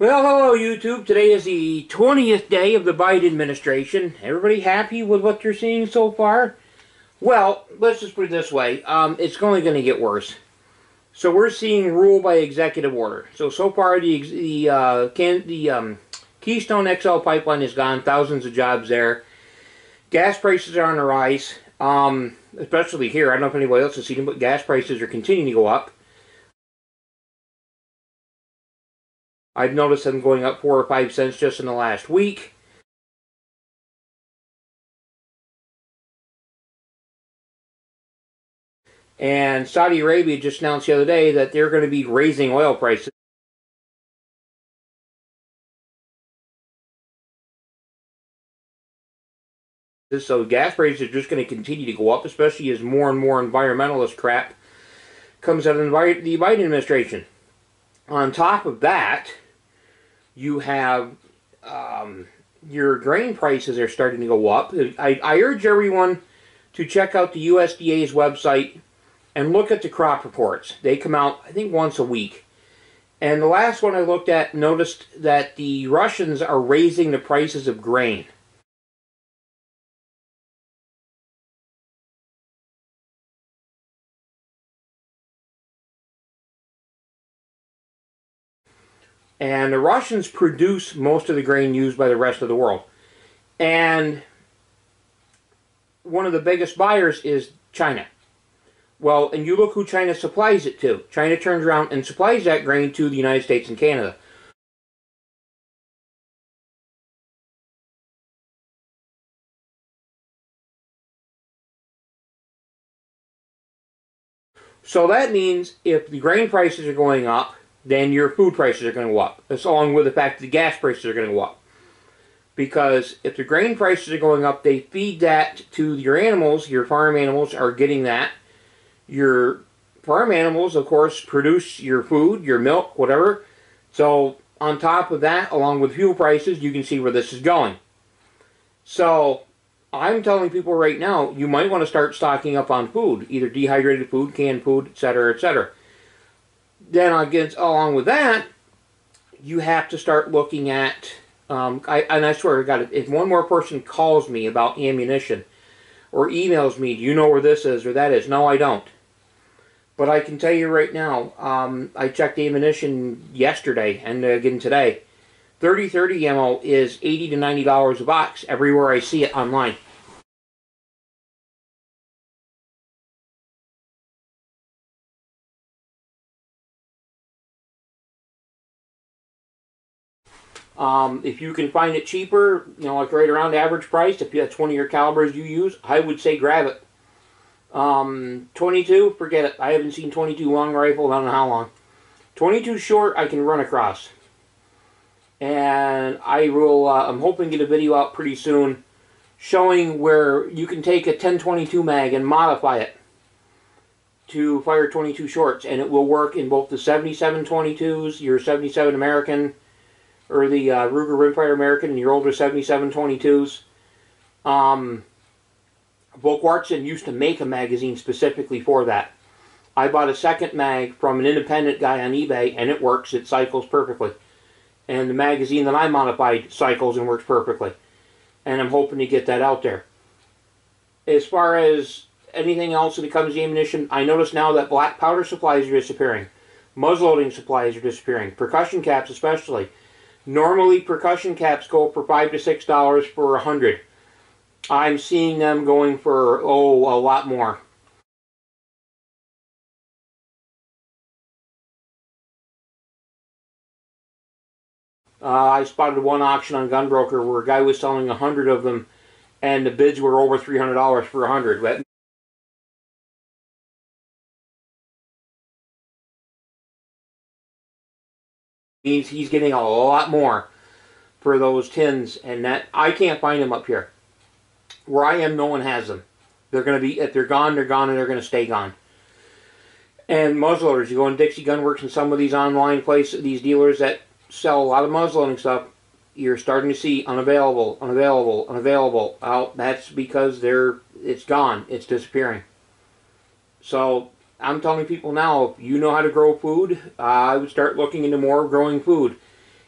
Well, hello YouTube. Today is the 20th day of the Biden administration. Everybody happy with what you're seeing so far? Well, let's just put it this way. Um, it's only going to get worse. So we're seeing rule by executive order. So, so far the, the, uh, can, the um, Keystone XL pipeline is gone. Thousands of jobs there. Gas prices are on the rise. Um, especially here. I don't know if anybody else has seen them, but gas prices are continuing to go up. I've noticed them going up four or five cents just in the last week. And Saudi Arabia just announced the other day that they're going to be raising oil prices. So gas prices are just going to continue to go up, especially as more and more environmentalist crap comes out of the Biden administration. On top of that, you have um, your grain prices are starting to go up. I, I urge everyone to check out the USDA's website and look at the crop reports. They come out, I think, once a week. And the last one I looked at noticed that the Russians are raising the prices of grain. And the Russians produce most of the grain used by the rest of the world. And one of the biggest buyers is China. Well, and you look who China supplies it to. China turns around and supplies that grain to the United States and Canada. So that means if the grain prices are going up, then your food prices are going to go up. Along with the fact that the gas prices are going to go up. Because if the grain prices are going up, they feed that to your animals. Your farm animals are getting that. Your farm animals, of course, produce your food, your milk, whatever. So on top of that, along with fuel prices, you can see where this is going. So I'm telling people right now, you might want to start stocking up on food, either dehydrated food, canned food, etc., etc then against along with that, you have to start looking at. Um, I, and I swear to God, if one more person calls me about ammunition or emails me, do you know where this is or that is? No, I don't. But I can tell you right now, um, I checked ammunition yesterday and again today. 3030 ammo is 80 to $90 a box everywhere I see it online. Um, if you can find it cheaper, you know, like right around average price, if that's one of your calibers you use, I would say grab it. Um, 22, forget it. I haven't seen 22 long rifle, I don't know how long. 22 short, I can run across. And I will, uh, I'm hoping to get a video out pretty soon showing where you can take a 1022 mag and modify it to fire 22 shorts. And it will work in both the 77 22s, your 77 American, or the uh, Ruger Rimfire American and your older 7722s. Um, used to make a magazine specifically for that. I bought a second mag from an independent guy on eBay, and it works. It cycles perfectly. And the magazine that I modified cycles and works perfectly. And I'm hoping to get that out there. As far as anything else that it comes to ammunition, I notice now that black powder supplies are disappearing. Muzzleloading supplies are disappearing. Percussion caps especially. Normally, percussion caps go for five to six dollars for a hundred. I'm seeing them going for oh a lot more. Uh, I spotted one auction on Gunbroker where a guy was selling a hundred of them, and the bids were over three hundred dollars for a hundred. He's he's getting a lot more for those tins, and that I can't find them up here. Where I am, no one has them. They're going to be if they're gone, they're gone, and they're going to stay gone. And muzzleloaders, you go in Dixie Gunworks and some of these online places, these dealers that sell a lot of muzzleloading stuff, you're starting to see unavailable, unavailable, unavailable. Well, that's because they're it's gone, it's disappearing. So I'm telling people now, if you know how to grow food, uh, I would start looking into more growing food.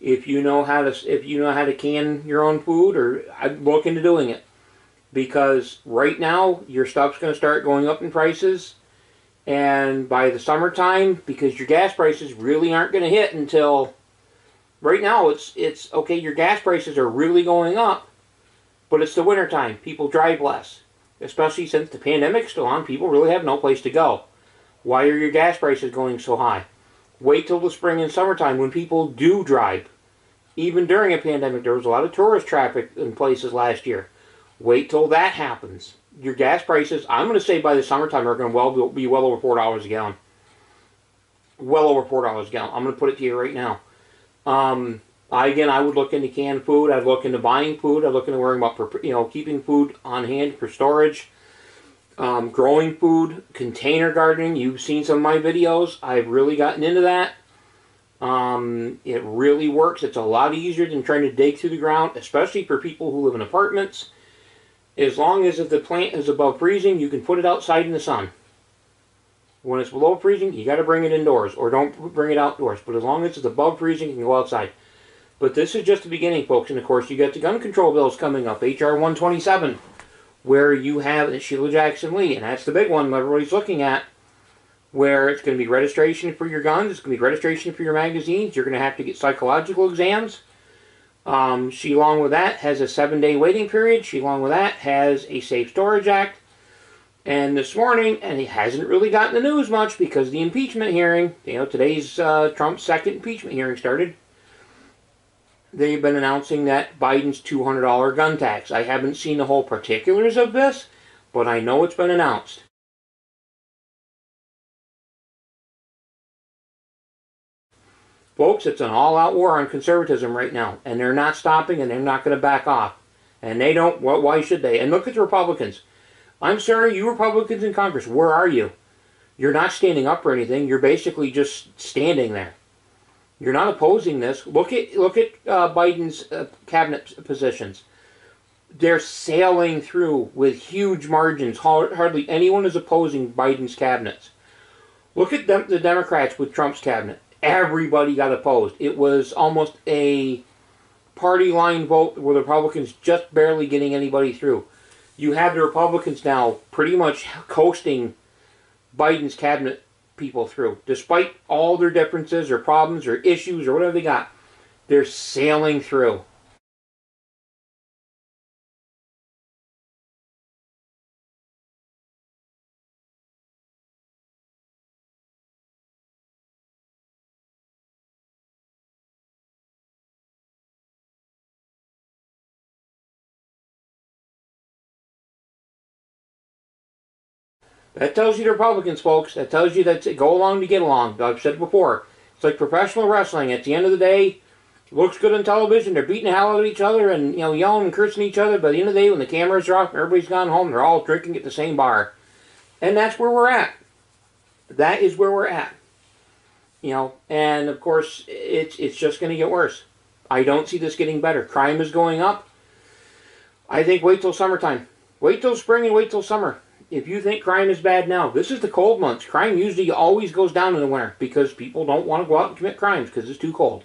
If you know how to if you know how to can your own food, or I'd look into doing it, because right now your stuff's going to start going up in prices, and by the summertime, because your gas prices really aren't going to hit until right now. It's it's okay. Your gas prices are really going up, but it's the wintertime. People drive less, especially since the pandemic's still on. People really have no place to go. Why are your gas prices going so high? Wait till the spring and summertime when people do drive. Even during a pandemic, there was a lot of tourist traffic in places last year. Wait till that happens. Your gas prices, I'm going to say by the summertime, are going to well be well over four dollars a gallon. Well over four dollars a gallon. I'm going to put it to you right now. Um, I, again, I would look into canned food. I'd look into buying food. I'd look into worrying about you know keeping food on hand for storage um, growing food, container gardening. You've seen some of my videos. I've really gotten into that. Um, it really works. It's a lot easier than trying to dig through the ground, especially for people who live in apartments. As long as if the plant is above freezing, you can put it outside in the sun. When it's below freezing, you got to bring it indoors, or don't bring it outdoors. But as long as it's above freezing, you can go outside. But this is just the beginning, folks. And of course, you got the gun control bills coming up, HR 127 where you have Sheila Jackson Lee, and that's the big one everybody's looking at, where it's going to be registration for your guns, it's going to be registration for your magazines, you're going to have to get psychological exams. Um, she, along with that, has a seven-day waiting period. She, along with that, has a Safe Storage Act. And this morning, and it hasn't really gotten the news much because the impeachment hearing, you know, today's uh, Trump's second impeachment hearing started they've been announcing that Biden's $200 gun tax. I haven't seen the whole particulars of this, but I know it's been announced. Folks, it's an all-out war on conservatism right now, and they're not stopping, and they're not going to back off. And they don't, well, why should they? And look at the Republicans. I'm sorry, you Republicans in Congress, where are you? You're not standing up for anything. You're basically just standing there. You're not opposing this. Look at look at uh, Biden's uh, cabinet positions. They're sailing through with huge margins. Hardly anyone is opposing Biden's cabinets. Look at them, the Democrats with Trump's cabinet. Everybody got opposed. It was almost a party line vote where the Republicans just barely getting anybody through. You have the Republicans now pretty much coasting Biden's cabinet people through. Despite all their differences or problems or issues or whatever they got, they're sailing through. That tells you the Republicans, folks. That tells you that go along to get along. I've said it before. It's like professional wrestling. At the end of the day, looks good on television. They're beating the hell out of each other and you know yelling and cursing each other. But at the end of the day, when the cameras are off, everybody's gone home. They're all drinking at the same bar, and that's where we're at. That is where we're at. You know, and of course, it's it's just going to get worse. I don't see this getting better. Crime is going up. I think wait till summertime. Wait till spring and wait till summer if you think crime is bad now, this is the cold months. Crime usually always goes down in the winter because people don't want to go out and commit crimes because it's too cold.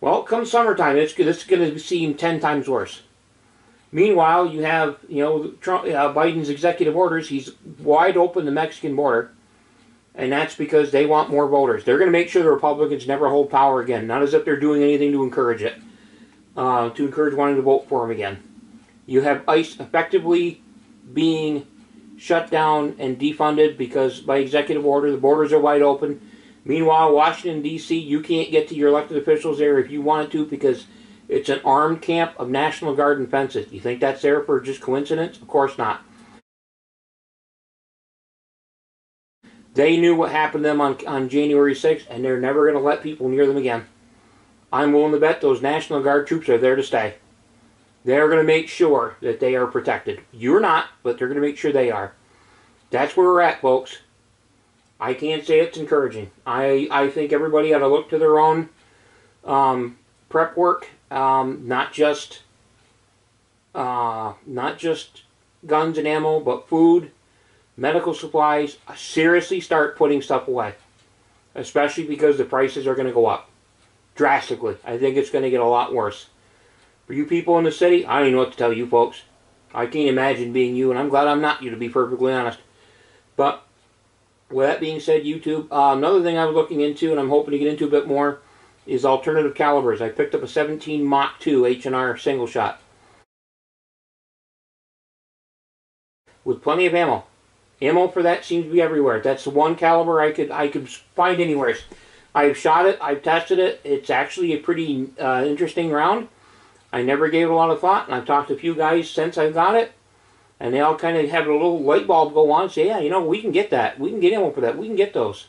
Well, come summertime, it's is going to seem ten times worse. Meanwhile, you have you know Trump, uh, Biden's executive orders. He's wide open the Mexican border, and that's because they want more voters. They're going to make sure the Republicans never hold power again. Not as if they're doing anything to encourage it, uh, to encourage wanting to vote for him again. You have ICE effectively being shut down and defunded because by executive order the borders are wide open. Meanwhile, Washington, D.C., you can't get to your elected officials there if you wanted to because it's an armed camp of National Guard and fences. You think that's there for just coincidence? Of course not. They knew what happened to them on, on January 6th, and they're never going to let people near them again. I'm willing to bet those National Guard troops are there to stay. They're going to make sure that they are protected. You're not, but they're going to make sure they are. That's where we're at, folks. I can't say it's encouraging. I, I think everybody ought to look to their own um, prep work, um, not just uh, not just guns and ammo, but food, medical supplies. Seriously, start putting stuff away, especially because the prices are going to go up. drastically. I think it's going to get a lot worse. For you people in the city, I don't even know what to tell you folks. I can't imagine being you, and I'm glad I'm not you, to be perfectly honest. But with that being said, YouTube, uh, another thing I was looking into, and I'm hoping to get into a bit more, is alternative calibers. I picked up a 17 Mach 2 H&R single shot with plenty of ammo. Ammo for that seems to be everywhere. That's the one caliber I could I could find anywhere. I've shot it. I've tested it. It's actually a pretty uh, interesting round. I never gave it a lot of thought, and I've talked to a few guys since I got it, and they all kind of have a little light bulb go on and say, yeah, you know, we can get that. We can get ammo for that. We can get those.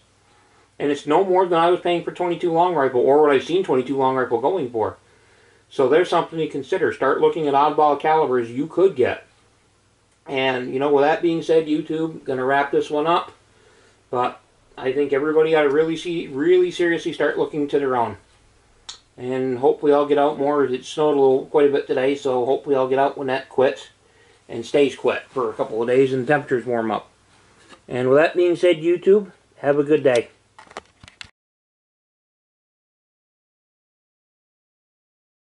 And it's no more than I was paying for 22 long rifle, or what I've seen 22 long rifle going for. So there's something to consider. Start looking at oddball calibers you could get. And, you know, with that being said, YouTube, going to wrap this one up. But I think everybody ought to really see, really seriously start looking to their own. And hopefully I'll get out more. It snowed a little, quite a bit today, so hopefully I'll get out when that quits and stays quit for a couple of days and temperatures warm up. And with that being said, YouTube, have a good day.